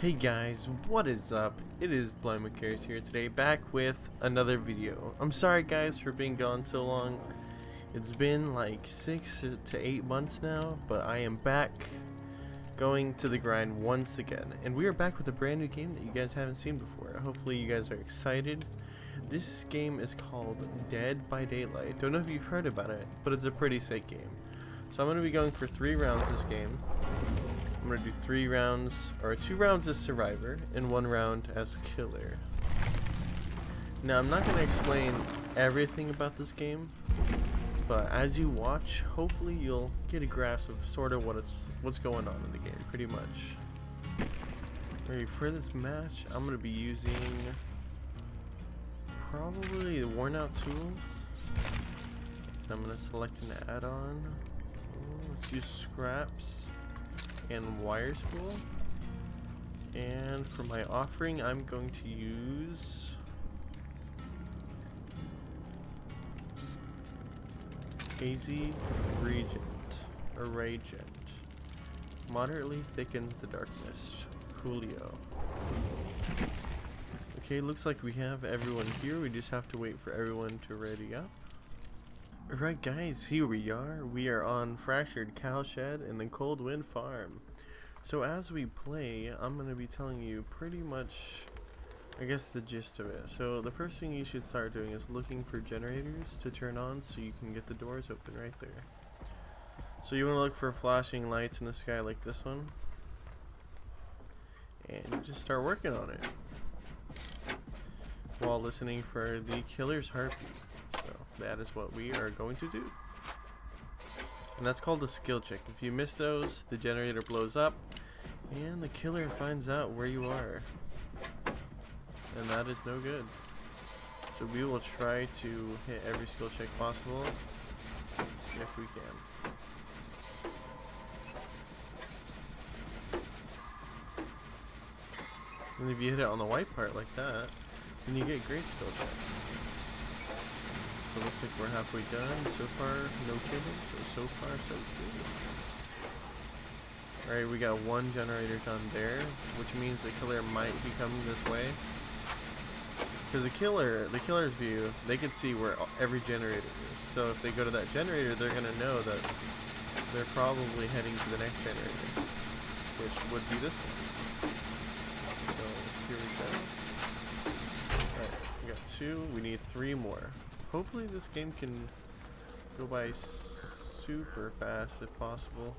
Hey guys, what is up? It is Blamwhocarezz here today, back with another video. I'm sorry guys for being gone so long. It's been like six to eight months now, but I am back going to the grind once again. And we are back with a brand new game that you guys haven't seen before. Hopefully you guys are excited. This game is called Dead by Daylight. Don't know if you've heard about it, but it's a pretty sick game. So I'm going to be going for three rounds this game. I'm to do three rounds, or two rounds as Survivor, and one round as Killer. Now I'm not to explain everything about this game, but as you watch, hopefully you'll get a grasp of sort of what it's what's going on in the game, pretty much. For this match, I'm to be using probably the worn out tools. I'm to select an add-on. Let's use scraps and wire spool. And for my offering, I'm going to use Hazy Regent or Reagent. Moderately thickens the darkness. Coolio. Okay, looks like we have everyone here. We just have to wait for everyone to ready up. Alright guys, here we are. We are on Fractured Cowshed in the Cold Wind Farm. So as we play, I'm going to be telling you pretty much, I guess the gist of it. So the first thing you should start doing is looking for generators to turn on so you can get the doors open right there. So you want to look for flashing lights in the sky like this one. And just start working on it. While listening for the killer's heartbeat that is what we are going to do. And that's called a skill check. If you miss those, the generator blows up and the killer finds out where you are. And that is no good. So we will try to hit every skill check possible if we can. And if you hit it on the white part like that, then you get great skill check. So looks like we're halfway done. So far, no killing. So, so far, so good. Alright, we got one generator done there, which means the killer might be coming this way. Because the killer, the killer's view, they can see where every generator is. So if they go to that generator, they're going to know that they're probably heading to the next generator, which would be this one. So here we go. Alright, we got two, we need three more. Hopefully this game can go by super fast if possible.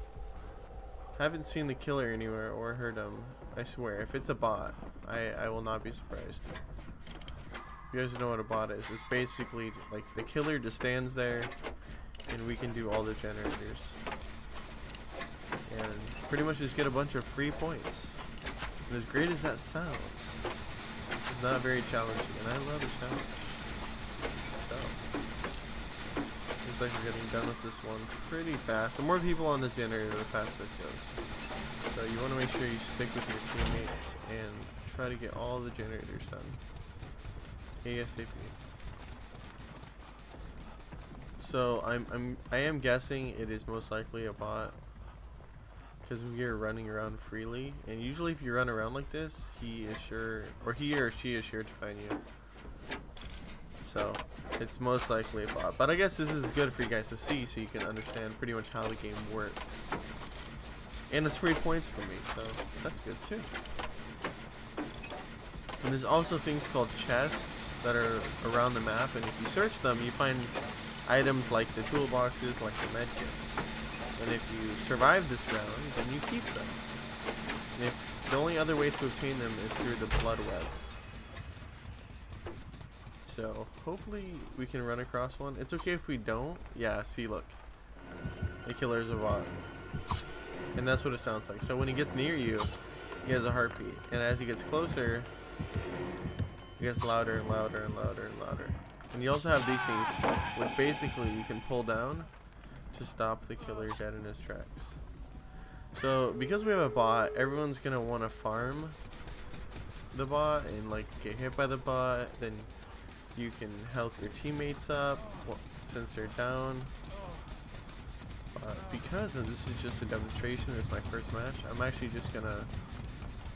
Haven't seen the killer anywhere or heard him. I swear, if it's a bot, I, I will not be surprised. If You guys know what a bot is. It's basically like the killer just stands there and we can do all the generators. And pretty much just get a bunch of free points. And as great as that sounds, it's not very challenging and I love a challenge so. Like we're getting done with this one pretty fast. The more people on the generator, the faster it goes. So you want to make sure you stick with your teammates and try to get all the generators done. ASAP. So I'm I'm I am guessing it is most likely a bot because we are running around freely and usually if you run around like this he is sure or he or she is sure to find you so it's most likely a bot. But I guess this is good for you guys to see so you can understand pretty much how the game works. And it's free points for me, so that's good too. And there's also things called chests that are around the map, and if you search them, you find items like the toolboxes, like the medkits. And if you survive this round, then you keep them. And if the only other way to obtain them is through the blood web. So hopefully we can run across one. It's okay if we don't. Yeah, see, look. The killer's a bot. And that's what it sounds like. So when he gets near you, he has a heartbeat. And as he gets closer, it gets louder and louder and louder and louder. And you also have these things, which basically you can pull down to stop the killer dead in his tracks. So because we have a bot, everyone's going to want to farm the bot and like get hit by the bot, then you can help your teammates up since they're down. Uh, because this is just a demonstration, it's my first match, I'm actually just gonna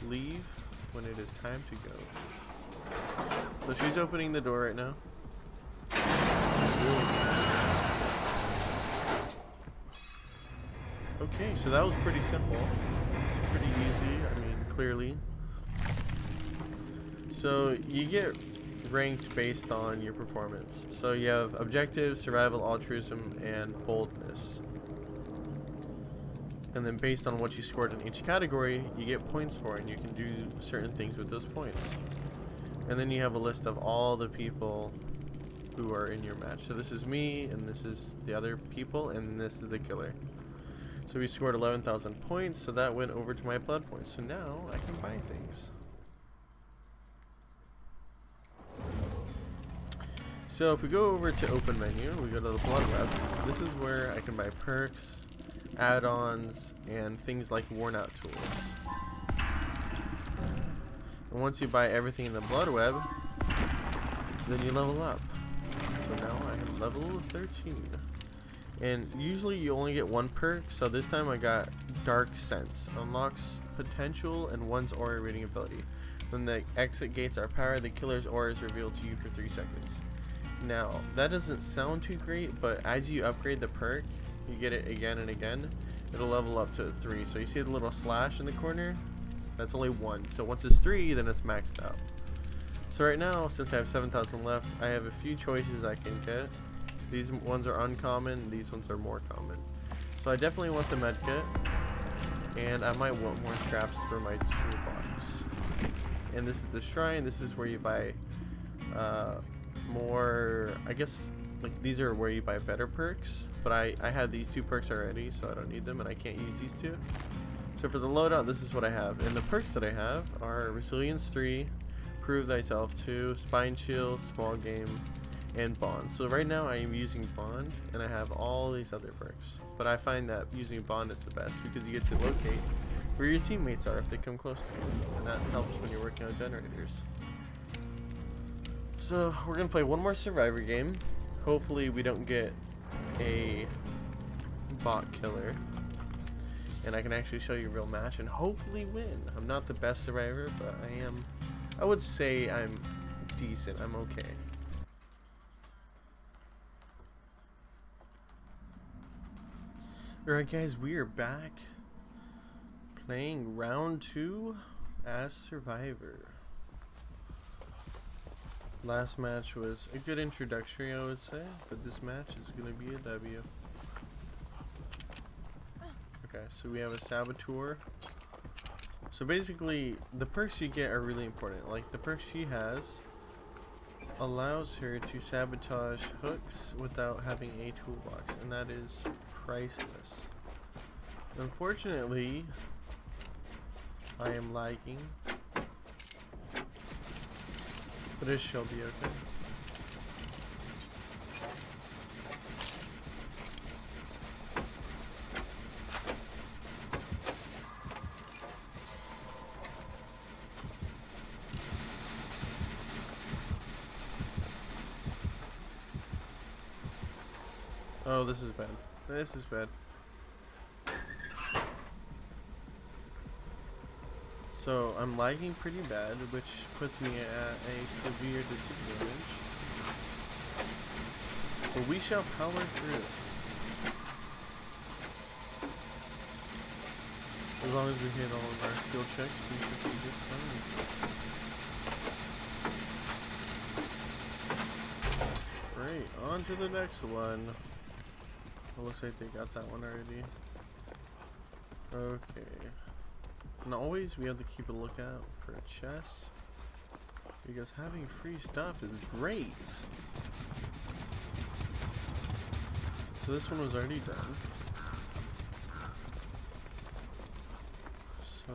leave when it is time to go. So she's opening the door right now. Okay, so that was pretty simple. Pretty easy, I mean, clearly. So you get ranked based on your performance. So you have objective, survival, altruism, and boldness. And then based on what you scored in each category, you get points for, and you can do certain things with those points. And then you have a list of all the people who are in your match. So this is me, and this is the other people, and this is the killer. So we scored 11,000 points, so that went over to my blood points. So now I can buy things. So if we go over to open menu, we go to the blood web. This is where I can buy perks, add-ons, and things like worn out tools. And once you buy everything in the blood web, then you level up. So now I am level 13. And usually you only get one perk, so this time I got Dark Sense. Unlocks potential and one's aura reading ability. When the exit gates are powered, the killer's aura is revealed to you for 3 seconds. Now, that doesn't sound too great, but as you upgrade the perk, you get it again and again, it'll level up to 3. So you see the little slash in the corner? That's only 1. So once it's 3, then it's maxed out. So right now, since I have 7,000 left, I have a few choices I can get. These ones are uncommon, these ones are more common. So I definitely want the medkit, and I might want more scraps for my toolbox. And this is the shrine, this is where you buy uh, more, I guess, like these are where you buy better perks, but I, I have these two perks already, so I don't need them, and I can't use these two. So for the loadout, this is what I have. And the perks that I have are Resilience 3, Prove Thyself 2, Spine Chill, Small Game, and Bond. So right now I am using Bond and I have all these other perks. But I find that using Bond is the best because you get to locate where your teammates are if they come close to you. And that helps when you're working on generators. So we're to play one more Survivor game. Hopefully we don't get a bot killer. And I can actually show you a real match and hopefully win. I'm not the best survivor, but I am, I would say I'm decent. I'm okay. Alright guys, we are back playing round two as Survivor. Last match was a good introductory I would say, but this match is going to be a W. Okay, so we have a Saboteur. So basically, the perks you get are really important. Like, the perks she has allows her to sabotage hooks without having a toolbox, and that is priceless. Unfortunately, I am lagging, but it shall be okay. Oh, this is bad. This is bad. So, I'm lagging pretty bad, which puts me at a severe disadvantage. But we shall power through. As long as we hit all of our skill checks, we should be just fine. Great, on to the next one. It looks like they got that one already. Okay. And always we have to keep a lookout for a chest. Because having free stuff is great. So this one was already done. So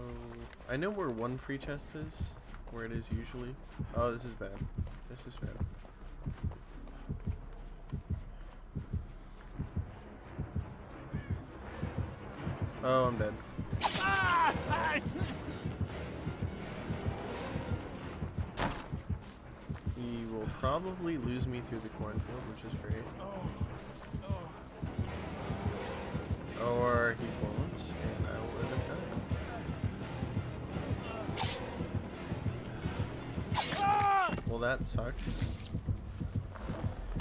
I know where one free chest is. Where it is usually. Oh, this is bad. This is bad. Oh, I'm dead he will probably lose me through the cornfield, which is great. Oh. Oh. Or he won't, and I will live. Well, that sucks.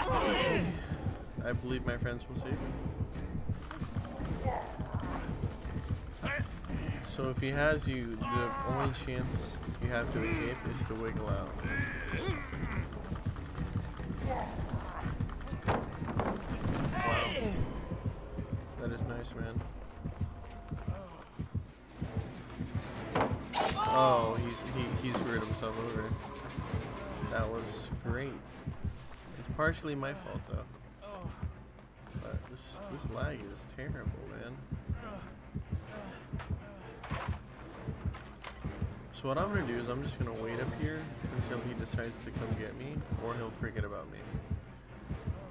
Okay. I believe my friends will save me. So if he has you, the only chance you have to escape is to wiggle out. Wow. That is nice, man. Oh, he's he, he screwed himself over. That was great. It's partially my fault though. But this this lag is terrible, man. So what I'm gonna do is I'm just gonna wait up here until he decides to come get me, or he'll forget about me.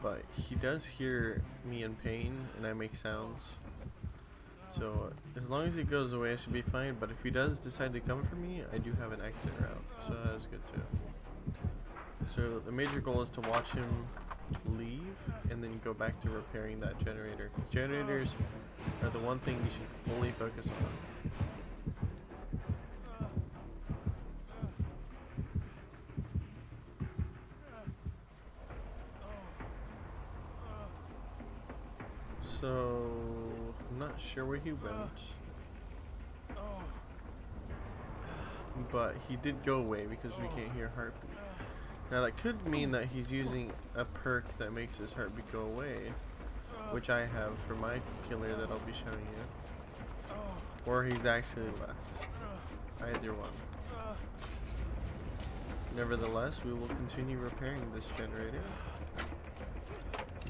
But he does hear me in pain, and I make sounds. So as long as he goes away, I should be fine. But if he does decide to come for me, I do have an exit route, so that is good too. So the major goal is to watch him leave and then go back to repairing that generator. Because generators are the one thing you should fully focus on. So, I'm not sure where he went. But he did go away because we can't hear heartbeat. Now that could mean that he's using a perk that makes his heartbeat go away. Which I have for my killer that I'll be showing you. Or he's actually left. Either one. Nevertheless, we will continue repairing this generator.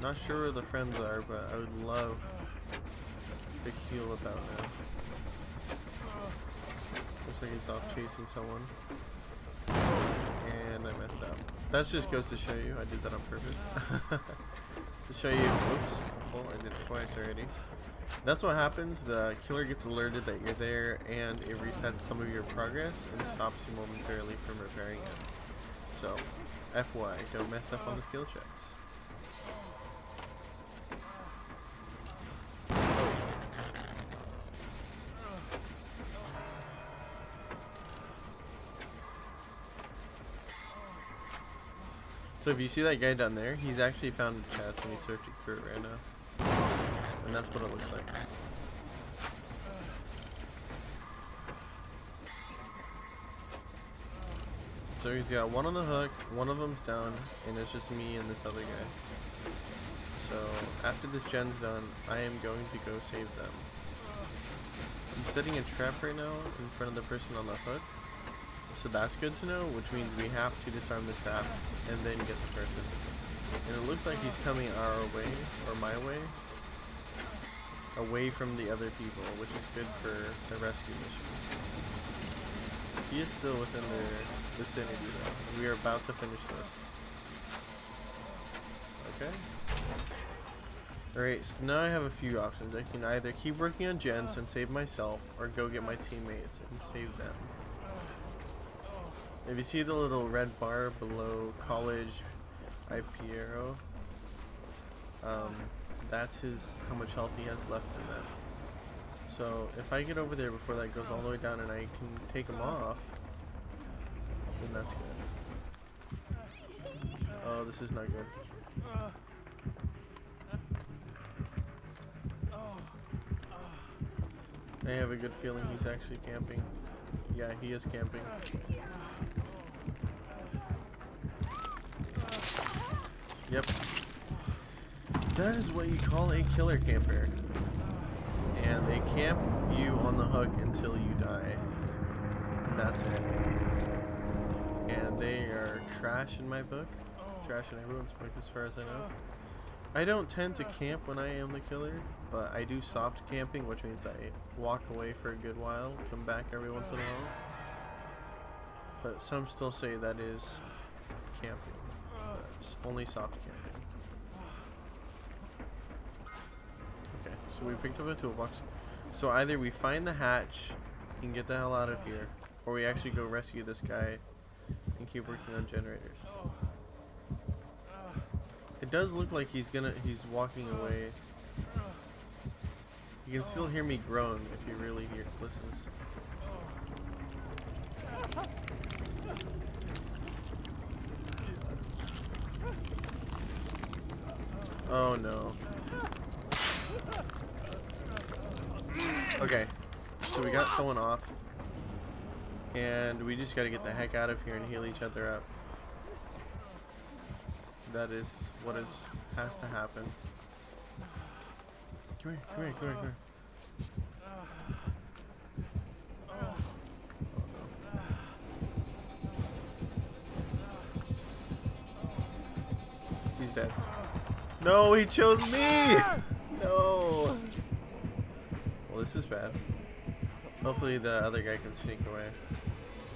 Not sure where the friends are, but I would love to heal about now. Looks like he's off chasing someone. And I messed up. That just goes to show you, I did that on purpose. to show you, oops, well I did it twice already. That's what happens, the killer gets alerted that you're there and it resets some of your progress and stops you momentarily from repairing it. So, FY, don't mess up on the skill checks. So if you see that guy down there, he's actually found a chest and he's searching through it right now. And that's what it looks like. So he's got one on the hook, one of them's down, and it's just me and this other guy. So after this gen's done, I am going to go save them. He's setting a trap right now in front of the person on the hook. So that's good to know, which means we have to disarm the trap and then get the person. And it looks like he's coming our way, or my way, away from the other people, which is good for the rescue mission. He is still within their vicinity though. We are about to finish this. Okay. Alright, so now I have a few options. I can either keep working on gens and save myself, or go get my teammates and save them. If you see the little red bar below college IP arrow, um, that's his how much health he has left in that. So if I get over there before that goes all the way down and I can take him off, then that's good. Oh, this is not good. I have a good feeling he's actually camping. Yeah, he is camping. Yep. That is what you call a killer camper. And they camp you on the hook until you die. And that's it. And they are trash in my book. Trash in everyone's book as far as I know. I don't tend to camp when I am the killer, but I do soft camping, which means I walk away for a good while, come back every once in a while. But some still say that is camping. Only soft camping. Okay, so we picked up a toolbox. So either we find the hatch and get the hell out of here, or we actually go rescue this guy and keep working on generators. It does look like he's gonna he's walking away. You can still hear me groan if you really hear, listens. Oh no. Okay, so we got someone off. And we just gotta get the heck out of here and heal each other up. That is what is has to happen. Come here, come here, come here, come here. He's dead. No, he chose me! No! Well, this is bad. Hopefully the other guy can sneak away.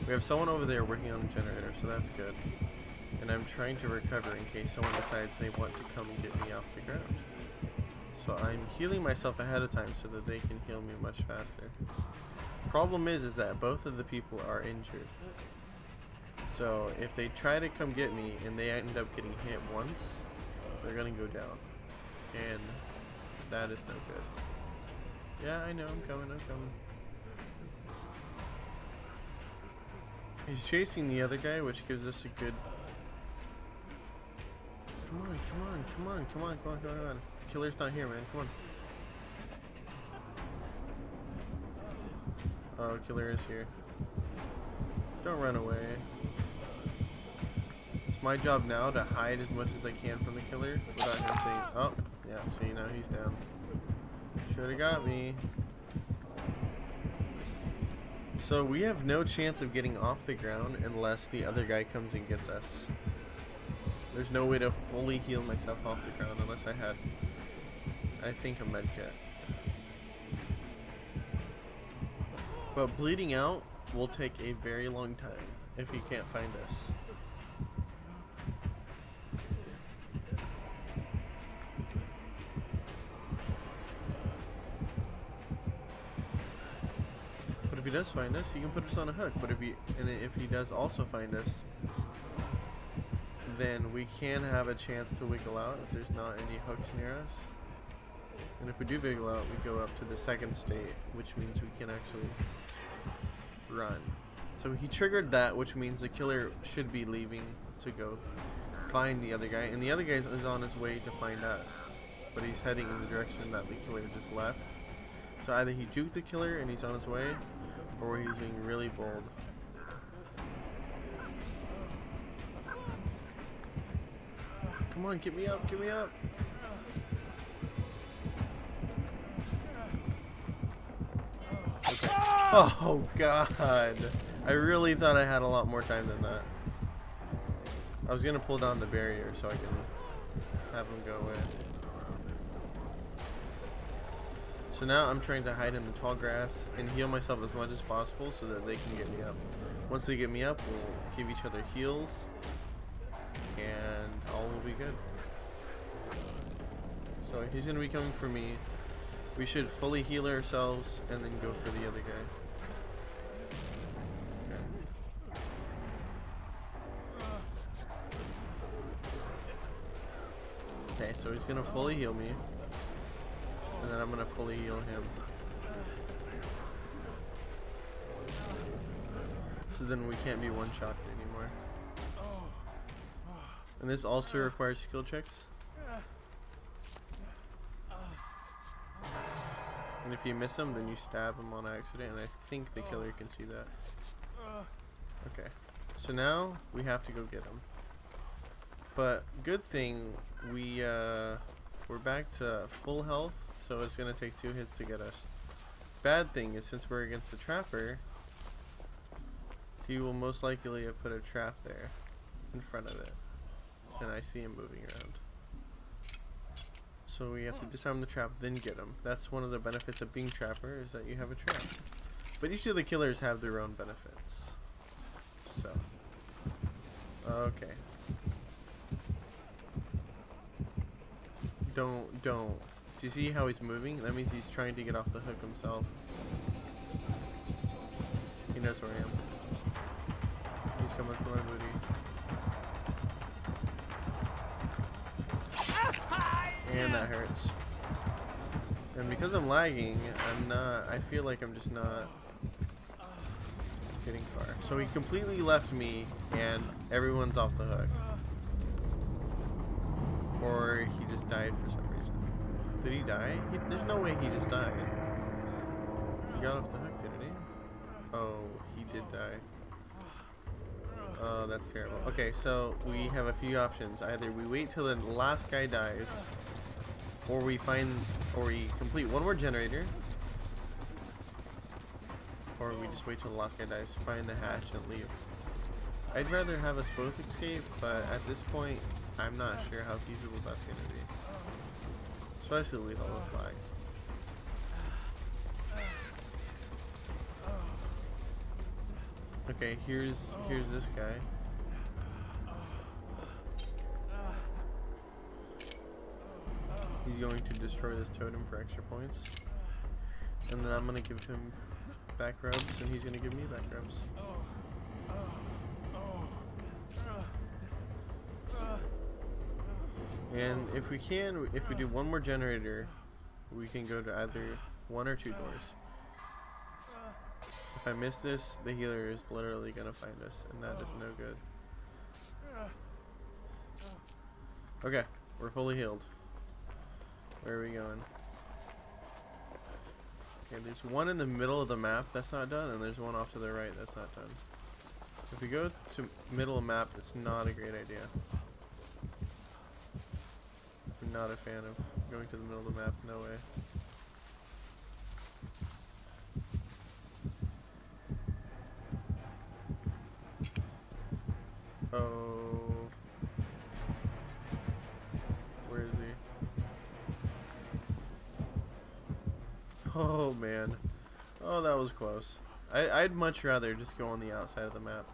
We have someone over there working on the generator, so that's good. And I'm trying to recover in case someone decides they want to come and get me off the ground. So I'm healing myself ahead of time so that they can heal me much faster. Problem is, is that both of the people are injured. So if they try to come get me and they end up getting hit once, they're gonna go down. And that is no good. Yeah, I know, I'm coming, I'm coming. He's chasing the other guy, which gives us a good... Come on, come on, come on, come on, come on, come on, come on. Killer's not here, man, come on. Oh, killer is here. Don't run away. It's my job now to hide as much as I can from the killer without him seeing. Oh, yeah, see, now he's down. Should've got me. So we have no chance of getting off the ground unless the other guy comes and gets us. There's no way to fully heal myself off the ground unless I had, I think, a medkit. But bleeding out will take a very long time if he can't find us. But if he does find us, he can put us on a hook. But if he and if he does also find us, then we can have a chance to wiggle out if there's not any hooks near us. And if we do wiggle out, we go up to the second state, which means we can actually run. So he triggered that, which means the killer should be leaving to go find the other guy. And the other guy is on his way to find us. But he's heading in the direction that the killer just left. So either he juked the killer and he's on his way, or he's being really bold. Come on, get me up, get me up. Oh god. I really thought I had a lot more time than that. I was gonna pull down the barrier so I can have him go away. So now I'm trying to hide in the tall grass and heal myself as much as possible so that they can get me up. Once they get me up, we'll give each other heals and all will be good. So he's gonna be coming for me. We should fully heal ourselves and then go for the other guy. He's gonna fully heal me. And then I'm gonna fully heal him. So then we can't be one-shotted anymore. And this also requires skill checks. And if you miss him, then you stab him on accident, and I think the killer can see that. Okay. So now, we have to go get him. But, good thing, we, uh, we're back to full health, so it's gonna take two hits to get us. Bad thing is, since we're against the trapper, he will most likely have put a trap there, in front of it. And I see him moving around. So we have to disarm the trap, then get him. That's one of the benefits of being trapper, is that you have a trap. But each of the killers have their own benefits. So. Okay. Don't, don't. Do you see how he's moving? That means he's trying to get off the hook himself. He knows where I am. He's coming for my booty. And that hurts. And because I'm lagging, I'm not, I feel like I'm just not getting far. So he completely left me and everyone's off the hook. Or he just died for some reason. Did he die? He, there's no way he just died. He got off the hook, didn't he? Oh, he did die. Oh, that's terrible. Okay, so we have a few options. Either we wait till the last guy dies, or we find, or we complete one more generator, or we just wait till the last guy dies, find the hatch, and leave. I'd rather have us both escape, but at this point, I'm not sure how feasible that's going to be. Especially with all this lag. Okay, here's here's this guy. He's going to destroy this totem for extra points. And then I'm gonna give him back rubs and he's gonna give me back rubs. And if we can, if we do one more generator, we can go to either one or two doors. If I miss this, the healer is literally gonna find us, and that is no good. Okay, we're fully healed. Where are we going? Okay, there's one in the middle of the map that's not done, and there's one off to the right that's not done. If we go to middle of map, it's not a great idea. Not a fan of going to the middle of the map, no way. Oh. Where is he? Oh man. Oh, that was close. I, I'd much rather just go on the outside of the map.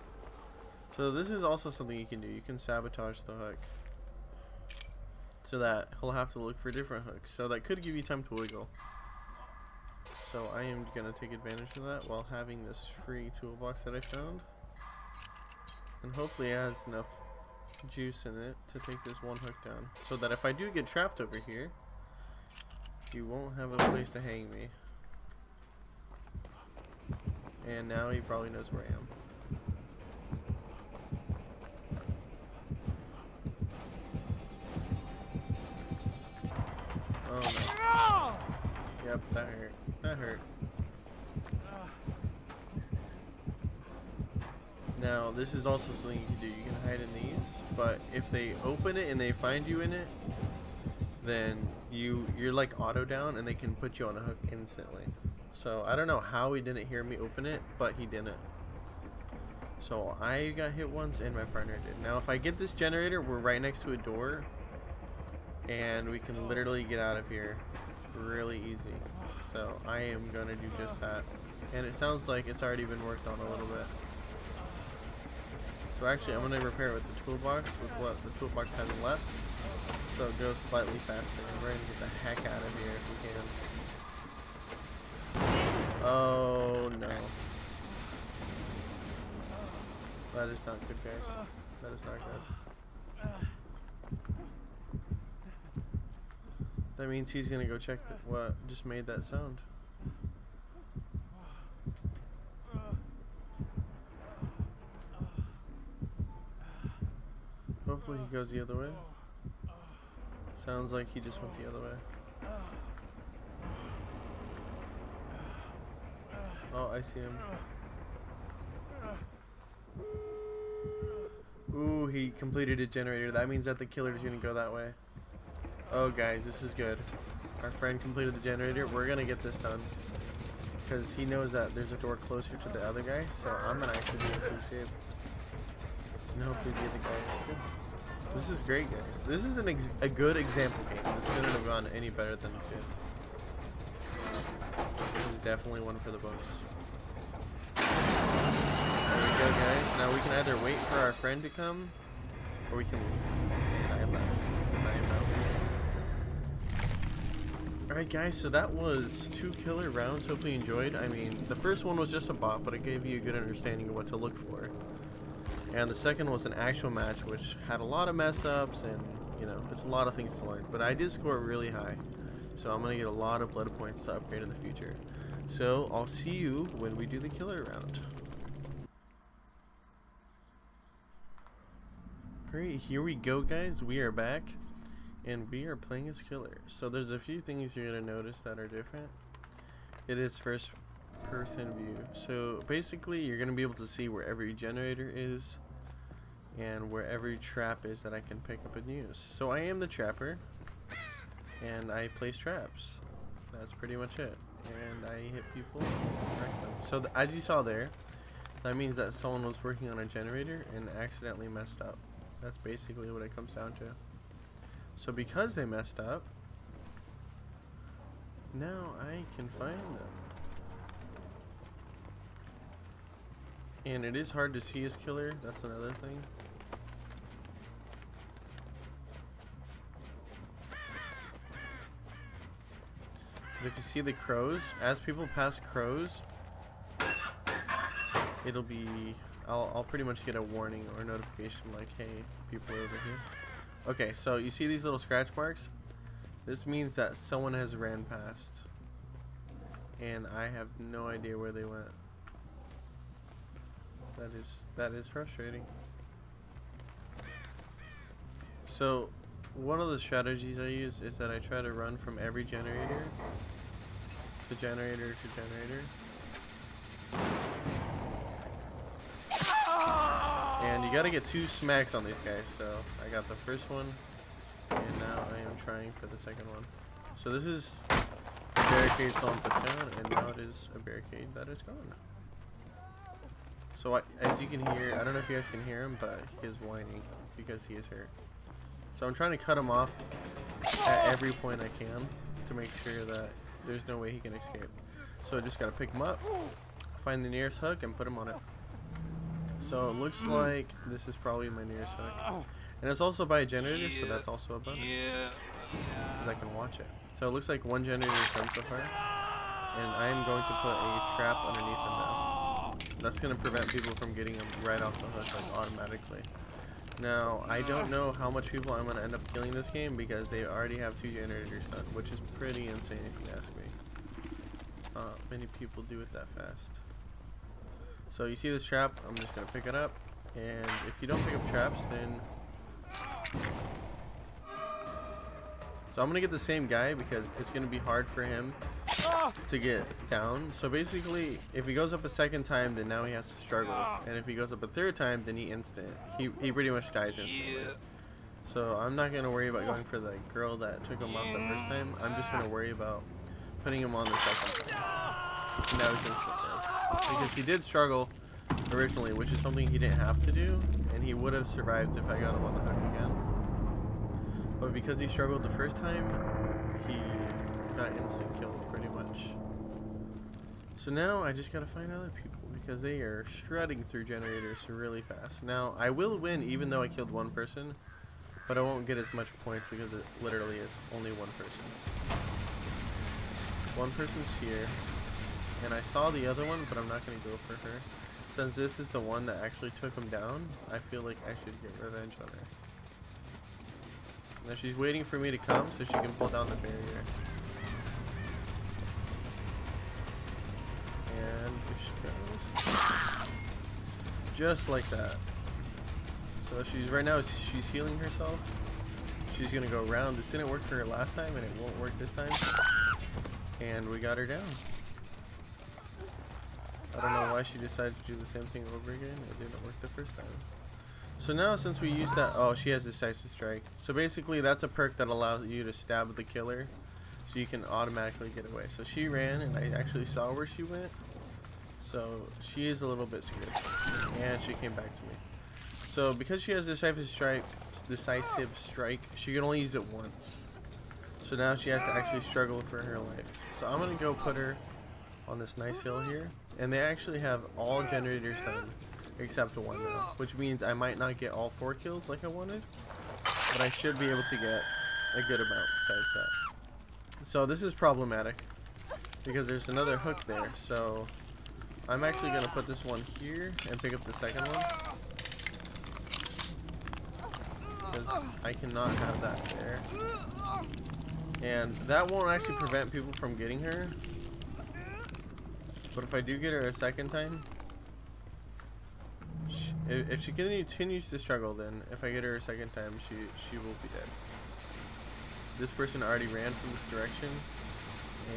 So this is also something you can do. You can sabotage the hook. So that he'll have to look for different hooks. So that could give you time to wiggle. So I am going to take advantage of that while having this free toolbox that I found. And hopefully it has enough juice in it to take this one hook down. So that if I do get trapped over here, you won't have a place to hang me. And now he probably knows where I am. Oh. Yep, that hurt. That hurt. Now, this is also something you can do. You can hide in these, but if they open it and they find you in it, then you you're like auto down and they can put you on a hook instantly. So I don't know how he didn't hear me open it, but he didn't. So I got hit once and my partner did. Now if I get this generator, we're right next to a door and we can literally get out of here really easy. So I am gonna do just that. And it sounds like it's already been worked on a little bit. So actually I'm gonna repair it with the toolbox with what the toolbox has left. So it goes slightly faster. And we're gonna get the heck out of here if we can. Oh no. That is not good guys. That is not good. That means he's gonna go check what just made that sound. Hopefully he goes the other way. Sounds like he just went the other way. Oh, I see him. Ooh, he completed a generator. That means that the killer's gonna go that way. Oh, guys, this is good. Our friend completed the generator. We're gonna get this done. Because he knows that there's a door closer to the other guy, so I'm gonna actually be to escape. And hopefully the other guy is too. This is great, guys. This is an a good example game. This couldn't have gone any better than it did. This is definitely one for the books. There we go, guys. Now we can either wait for our friend to come, or we can leave. Alright guys, so that was two killer rounds. Hopefully you enjoyed. I mean, the first one was just a bot, but it gave you a good understanding of what to look for. And the second was an actual match, which had a lot of mess ups and, you know, it's a lot of things to learn. But I did score really high. So I'm going to get a lot of blood points to upgrade in the future. So I'll see you when we do the killer round. Alright, here we go guys. We are back. And we are playing as killer. So there's a few things you're to notice that are different. It is first person view. So basically you're going to be able to see where every generator is and where every trap is that I can pick up and use. So I am the trapper and I place traps. That's pretty much it. And I hit people. So as you saw there, that means that someone was working on a generator and accidentally messed up. That's basically what it comes down to. So because they messed up, now I can find them. And it is hard to see his killer, that's another thing. If you see the crows, as people pass crows, it'll be, I'll, I'll pretty much get a warning or notification like, hey, people are over here. Okay, so you see these little scratch marks? This means that someone has ran past. And I have no idea where they went. That is that is frustrating. So one of the strategies I use is that I try to run from every generator to generator to generator. And you gotta get two smacks on these guys, so I got the first one, and now I am trying for the second one. So this is barricade someone put and now it is a barricade that is gone. So I, as you can hear, I don't know if you guys can hear him, but he is whining because he is hurt. So I'm trying to cut him off at every point I can to make sure that there's no way he can escape. So I just gotta pick him up, find the nearest hook, and put him on it. So it looks like this is probably my nearest hook. And it's also by a generator, so that's also a bonus. Because I can watch it. So it looks like one generator is done so far. And I am going to put a trap underneath him now. That's going to prevent people from getting him right off the hook like automatically. Now, I don't know how much people I'm going to end up killing this game because they already have two generators done, which is pretty insane if you ask me. Uh, many people do it that fast. So you see this trap, I'm just going to pick it up. And if you don't pick up traps, then... So I'm going to get the same guy because it's going to be hard for him to get down. So basically, if he goes up a second time, then now he has to struggle. And if he goes up a third time, then he instant. He, he pretty much dies instantly. So I'm not going to worry about going for the girl that took him off the first time. I'm just going to worry about putting him on the second time. he's instant Because he did struggle originally, which is something he didn't have to do. And he would have survived if I got him on the hook again. But because he struggled the first time, he got instant killed pretty much. So now I just gotta find other people because they are shredding through generators really fast. Now I will win even though I killed one person, but I won't get as much points because it literally is only one person. One person's here, and I saw the other one, but I'm not gonna go for her. Since this is the one that actually took him down, I feel like I should get revenge on her. Now she's waiting for me to come so she can pull down the barrier. And if she goes... Just like that. So she's right now she's healing herself. She's gonna go around. This didn't work for her last time and it won't work this time. And we got her down. I don't know why she decided to do the same thing over again. It didn't work the first time. So now since we used that, oh she has decisive strike. So basically that's a perk that allows you to stab the killer so you can automatically get away. So she ran and I actually saw where she went. So she is a little bit screwed. And she came back to me. So because she has decisive strike, decisive strike, she can only use it once. So now she has to actually struggle for her life. So I'm gonna go put her on this nice hill here. And they actually have all generators done except one which means I might not get all four kills like I wanted, but I should be able to get a good amount besides that. So this is problematic because there's another hook there. So I'm actually gonna put this one here and pick up the second one because I cannot have that there. And that won't actually prevent people from getting her. But if I do get her a second time, if, if she continues to struggle, then if I get her a second time, she she will be dead. this person already ran from this direction,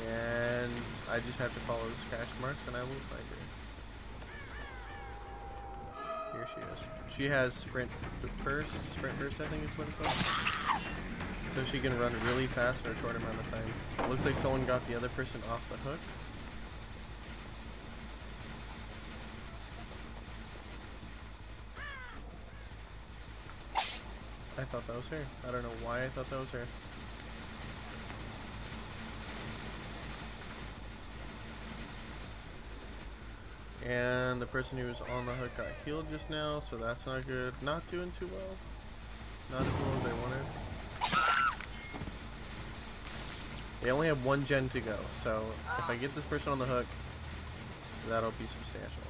and I just have to follow the scratch marks, and I will find her. Here she is. She has sprint burst, sprint burst, I think is what it's called. So she can run really fast in a short amount of time. Looks like someone got the other person off the hook. I thought that was her. I don't know why I thought that was her. And the person who was on the hook got healed just now, so that's not good. Not doing too well. Not as well as I wanted. They only have one gen to go, so if I get this person on the hook, that'll be substantial.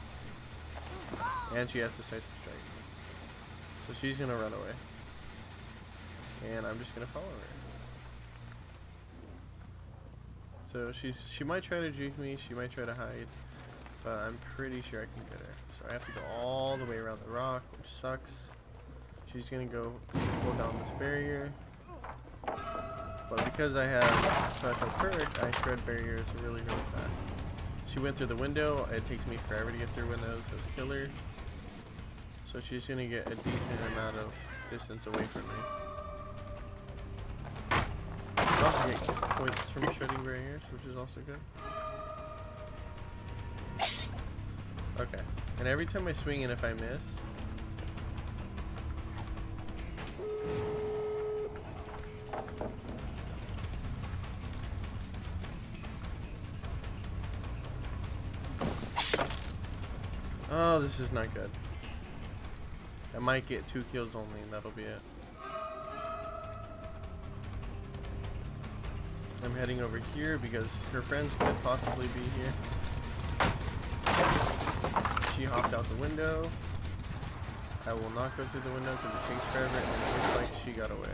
And she has decisive strike. So she's gonna run away. And I'm just gonna follow her. So she's she might try to juke me, she might try to hide, but I'm pretty sure I can get her. So I have to go all the way around the rock, which sucks. She's gonna go pull down this barrier. But because I have special perk, I shred barriers really, really fast. She went through the window. It takes me forever to get through windows as killer. So she's going to get a decent amount of distance away from me. Also get points from shredding barriers, which is also good. Okay. And every time I swing and if I miss, Oh, this is not good. I might get two kills only and that'll be it. I'm heading over here because her friends could possibly be here. She hopped out the window. I will not go through the window because it takes forever and it looks like she got away.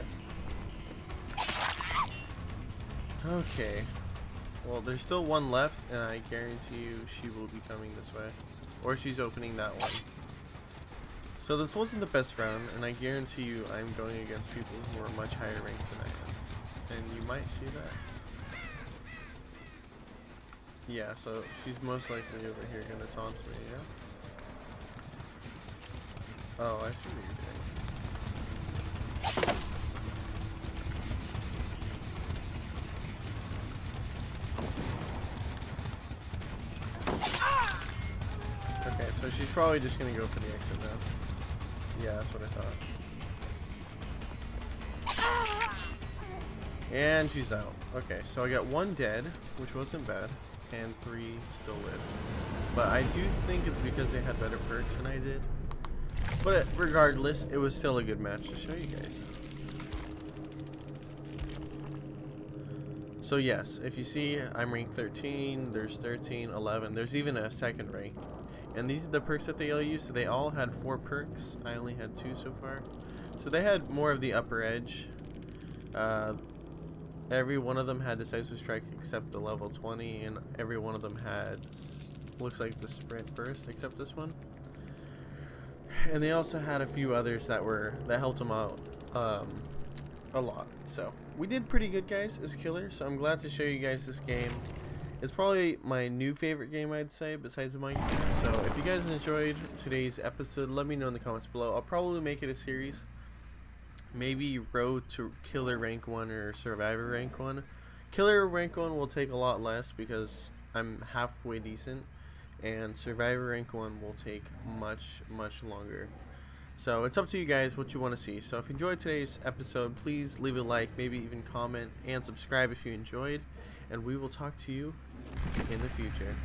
Okay. Well, there's still one left and I guarantee you she will be coming this way. Or she's opening that one. So this wasn't the best round, and I guarantee you I'm going against people who are much higher ranks than I am. And you might see that. Yeah, so she's most likely over here gonna taunt me, yeah? Oh, I see what you're doing. Okay, so she's probably just gonna go for the exit now. Yeah, that's what I thought. And she's out. Okay, so I got one dead, which wasn't bad, and three still lived. But I do think it's because they had better perks than I did. But regardless, it was still a good match to show you guys. So yes, if you see, I'm rank 13, there's 13, 11, there's even a second rank. And these are the perks that they all use, so they all had four perks. I only had two so far. So they had more of the upper edge. Uh, every one of them had decisive strike except the level 20, and every one of them had, looks like the sprint burst except this one. And they also had a few others that were, that helped them out um, a lot. So we did pretty good guys as killers, so I'm glad to show you guys this game. It's probably my new favorite game, I'd say, besides Minecraft. So if you guys enjoyed today's episode, let me know in the comments below. I'll probably make it a series. Maybe Road to Killer Rank 1 or Survivor Rank 1. Killer Rank 1 will take a lot less because I'm halfway decent. And Survivor Rank 1 will take much, much longer. So it's up to you guys what you want to see. So if you enjoyed today's episode, please leave a like, maybe even comment, and subscribe if you enjoyed. And we will talk to you in the future.